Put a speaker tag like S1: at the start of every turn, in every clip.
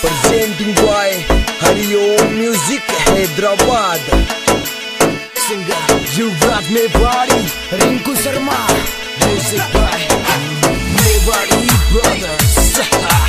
S1: presenting by Hariom Music Hyderabad. Singer Yuvraj Mewari, Rinku Sharma, music by Mewari Brothers.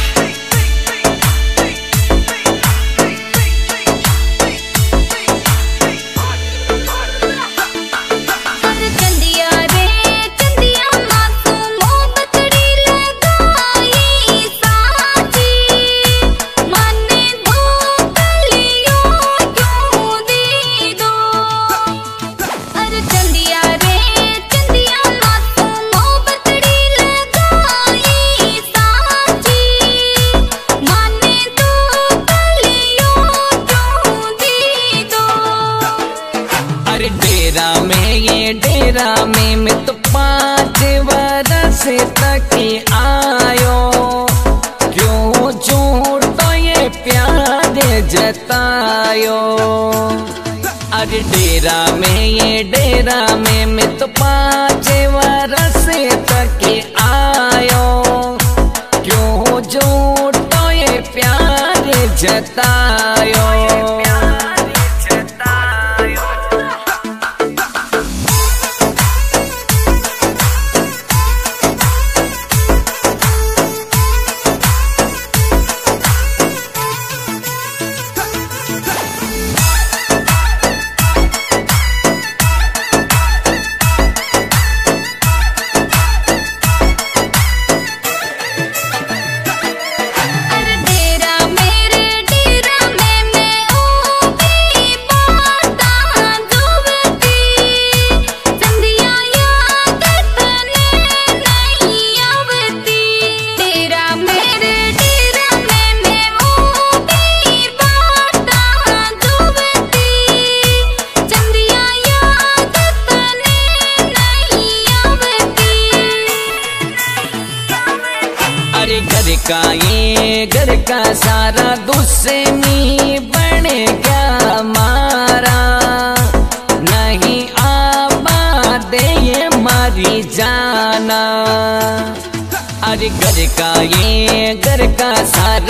S2: डेरा में तो पाँच बरस तक आयो। क्यों झूठ तो ये प्यार जतायो? अरे डेरा में, ये डेरा में, मैं तो पाँच बरस तक आयो। क्यों झूठ तो ये प्यार जतायो? का ये घर का सारा दुश्मनी बन गया मारा? नहीं आबाद ये मारी जाना। अरे घर का ये, घर का सारा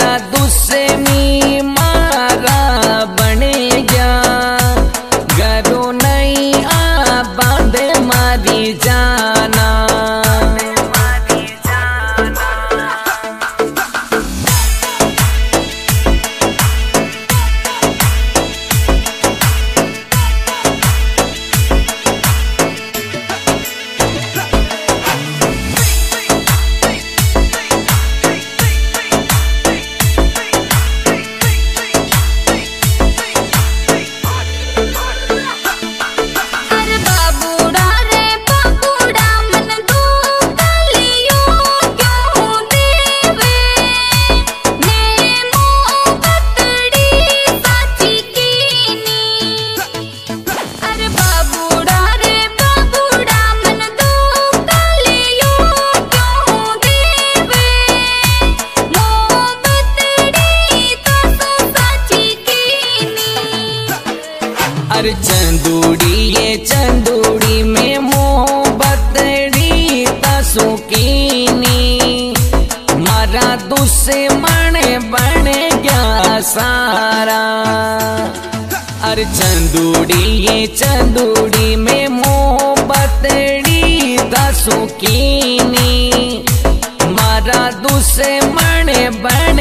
S3: अरे
S2: चंदूड़ी, ये चंदूड़ी में मोहब्बतड़ी तसुकीनी मारा दुश्मन बन गया सारा। अरे चंदूड़ी, ये चंदूड़ी में मोहब्बतड़ी तसुकीनी मारा दुश्मन बन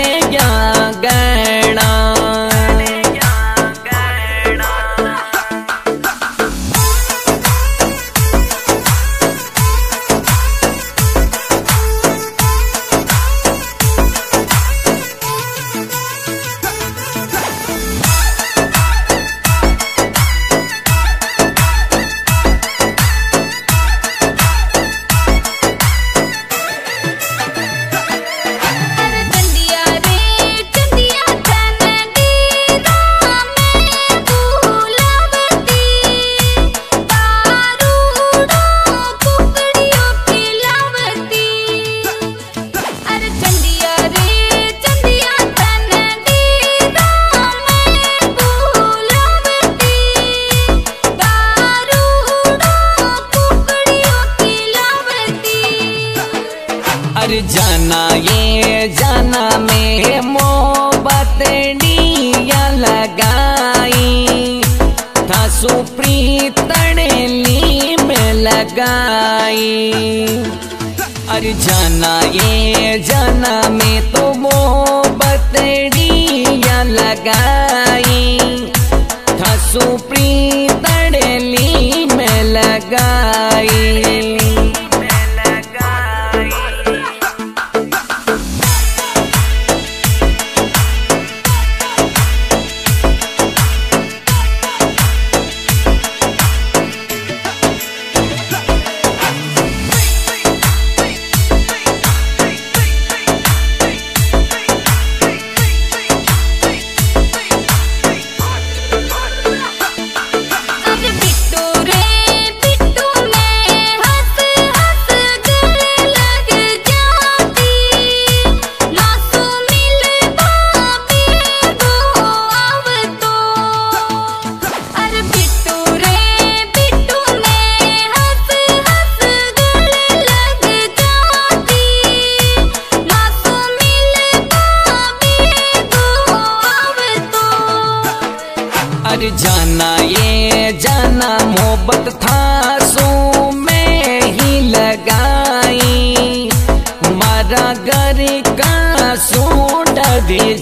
S2: जाना ये, जाना में मोबतिया लगाई। था सुप्री तड़ेली में लगाई।
S3: अरे
S2: जाना ये, जाना में तो मोबतिया लगाई। था सुप्री तड़ेली में लगाई।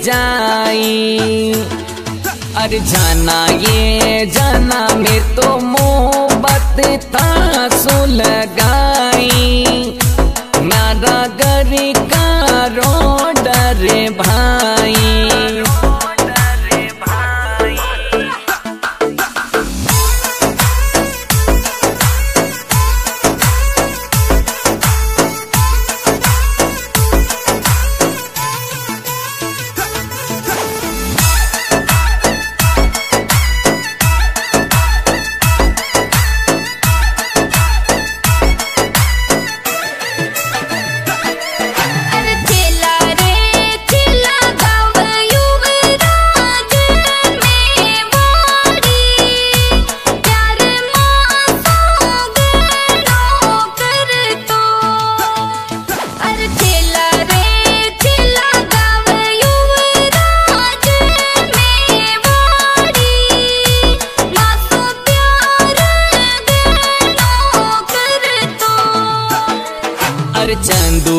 S2: जाई। अरे जाना ये जाना में तो मोहब्बत था सो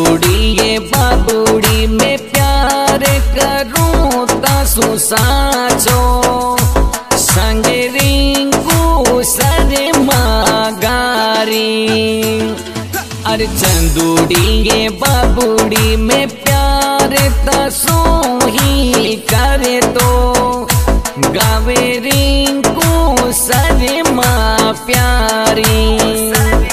S2: चंदूड़ी ये बाबूड़ी में प्यार करूँ तासु साचो संग रिंकू सर मागारी अरे चंदूड़ी, ये बाबूड़ी में प्यार तसो ही करे तो। गावे रिंकू सर माँ प्यारी।